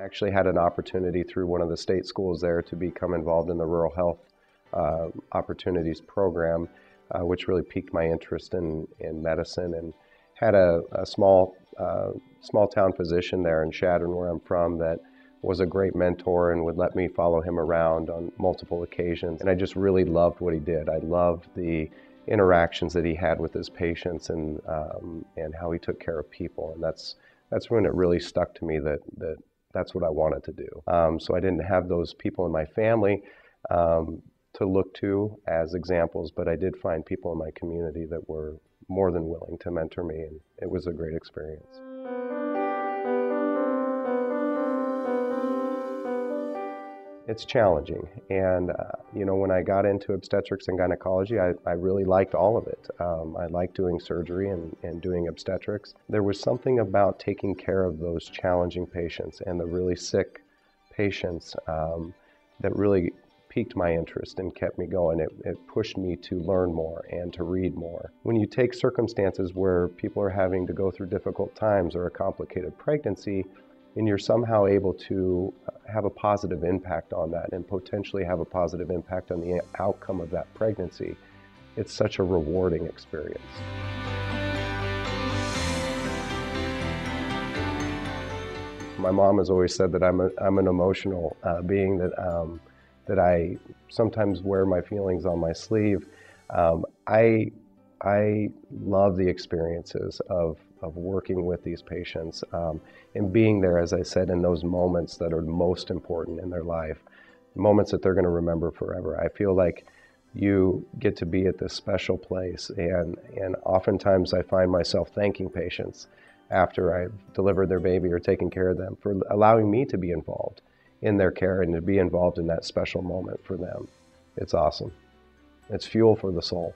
actually had an opportunity through one of the state schools there to become involved in the rural health uh, opportunities program, uh, which really piqued my interest in, in medicine and had a, a small uh, small town physician there in Chadron, where I'm from, that was a great mentor and would let me follow him around on multiple occasions. And I just really loved what he did. I loved the interactions that he had with his patients and um, and how he took care of people. And that's that's when it really stuck to me that that that's what I wanted to do. Um, so I didn't have those people in my family um, to look to as examples, but I did find people in my community that were more than willing to mentor me, and it was a great experience. It's challenging. And, uh, you know, when I got into obstetrics and gynecology, I, I really liked all of it. Um, I liked doing surgery and, and doing obstetrics. There was something about taking care of those challenging patients and the really sick patients um, that really piqued my interest and kept me going. It, it pushed me to learn more and to read more. When you take circumstances where people are having to go through difficult times or a complicated pregnancy, and you're somehow able to uh, have a positive impact on that and potentially have a positive impact on the outcome of that pregnancy, it's such a rewarding experience. My mom has always said that I'm, a, I'm an emotional uh, being, that, um, that I sometimes wear my feelings on my sleeve. Um, I, I love the experiences of of working with these patients um, and being there, as I said, in those moments that are most important in their life, moments that they're going to remember forever. I feel like you get to be at this special place, and, and oftentimes I find myself thanking patients after I've delivered their baby or taken care of them for allowing me to be involved in their care and to be involved in that special moment for them. It's awesome. It's fuel for the soul.